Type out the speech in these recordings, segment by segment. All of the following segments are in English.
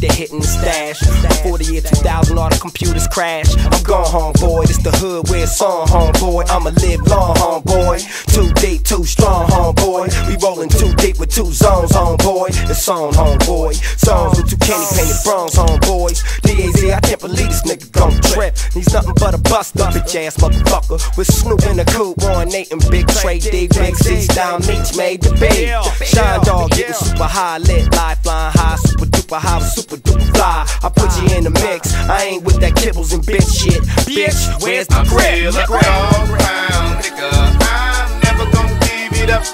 the stash. Before the year 2000, all the computers crash. I'm gone, homeboy. It's the hood where it's on, homeboy. I'ma live long, homeboy. Too deep, too strong, homeboy. We rolling too deep with two zones, homeboy. It's on, homeboy. Songs with two candy painted bronze, homeboys. DAZ, I can't believe this nigga gon' trip. He's nothing but a buster, bitch ass motherfucker. With Snoop in the coupe, Warren Nate and Big Tray Deee. Big Six down, each made the beat. Shine dog getting super high, lit, live super duper fly. I put you in the mix. I ain't with that kibbles and bitch shit. Bitch, where's the I'm grip? still a Grip. Dogg Pound nigga. I'm never gonna give it up.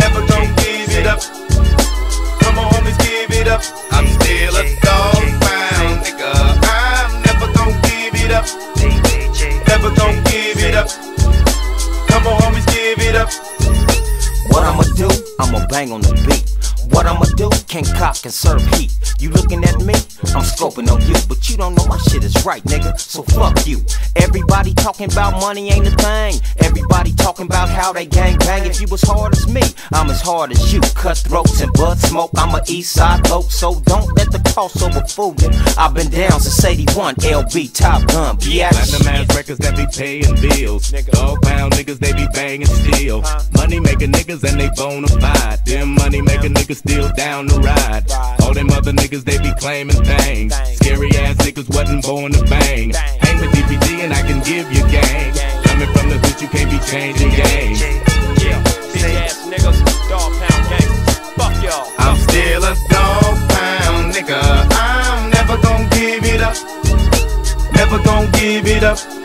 Never gonna give it up. Come on, homies, give it up. I'm still a Dogg Pound nigga. I'm never gonna give it up. Never gonna give it up. Come on, homies, give it up. What I'ma do? I'ma bang on the beat. What I'ma do? Can't cock and serve heat. You looking at me? I'm scoping on you, but you don't know my shit is right, nigga. So fuck you. Everybody talking about money ain't a thing. Everybody talking about how they gang bang. If you as hard as me, I'm as hard as you. Cutthroats and bud smoke. I'm a east side bloke, so don't let the crossover fool you. I've been down since 81. LB Top Gun, Platinum bitch. ass records that be paying bills. Dogg Pound niggas, they be banging steel. Money making niggas and they bona fide. Them money making niggas still down to ride. All them other niggas, they be claiming things. Scary ass niggas wasn't born to bang. Hang with DPG and I can give you game. Coming from the hood, you can't be changing games. Yeah, bitch ass niggas, Dogg Pound gangsters. Fuck y'all. I'm still a Dogg Pound nigga. I'm never gonna give it up. Never gonna give it up.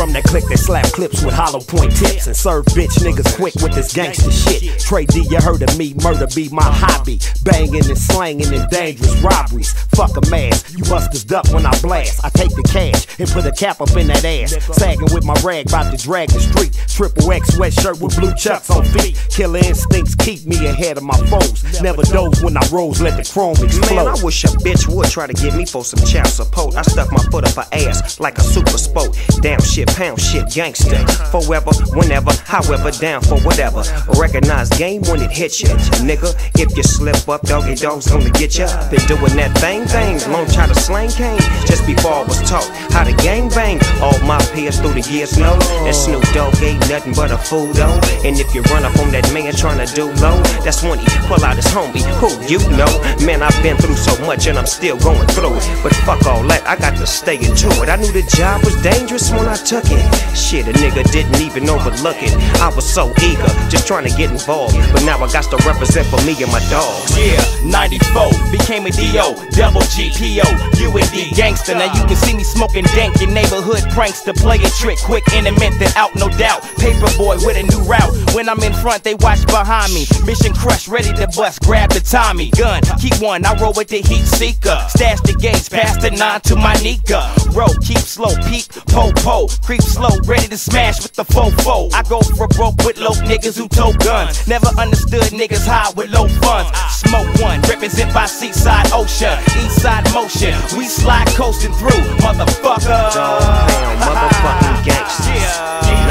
From that click that slap clips with hollow point tips and serve bitch niggas quick with this gangster shit. Tray Deee, you heard of me, murder be my hobby. Banging and slanging and dangerous robberies. Fuck a mask, you busters duck when I blast. I take the cash and put a cap up in that ass. Sagging with my rag, about to drag the street. Triple X sweatshirt with blue chucks on feet. Killer instincts keep me ahead of my foes. Never doze when I rose, let the chrome explode. Man, I wish a bitch would try to get me for some child support. I stuck my foot up her ass like a super sport. Damn shit, pound shit, gangster. Forever, whenever, however, down for whatever. Recognize game when it hits ya. Nigga, if you slip up, Doggy Dogg's gonna get ya. Been doing that thing, thing, long try to slang cane. Just before I was taught how to gang bang. All my peers through the years know that Snoop Dogg ain't nothing but a fool though. And if you run up on that man trying to do low, that's when he pull out his homie. Who you know? Man, I've been through so much and I'm still going through it. But fuck all that, I got to stay into it. I knew the job was dangerous when I took it. Shit, a nigga didn't even overlook it. I was so eager, just trying to get involved. But now I got to represent for me and my dogs. Yeah, 94, became a DO, double GPO, UND gangster. Now you can see me smoking dank in neighborhood pranks to play a trick quick in a method out, no doubt. Paperboy with a new route. When I'm in front, they watch behind me. Mission crush, ready to bust, grab the Tommy gun. Keep one, I roll with the heat seeker. Stash the gates, pass the nine to my Nika. Roll, keep slow, peep, po po. Creep slow, ready to smash with the fofo. I go for broke with low niggas who tote guns. Never understood niggas high with low funds. Smoke one, represent by Seaside Ocean, Eastside Motion. We slide coasting through, motherfucker. Dogg Pound, motherfucking gangsters.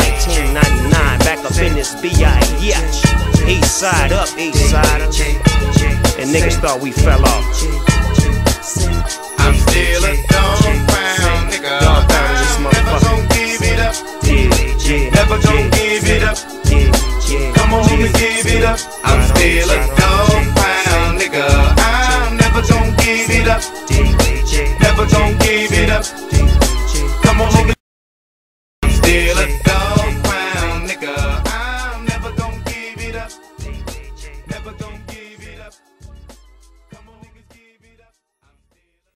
1999, back up in this BI, yeah. East side up, east side. And niggas thought we fell off. I'm still a Dogg Pound nigga. Dogg Pound, this motherfucker. Up.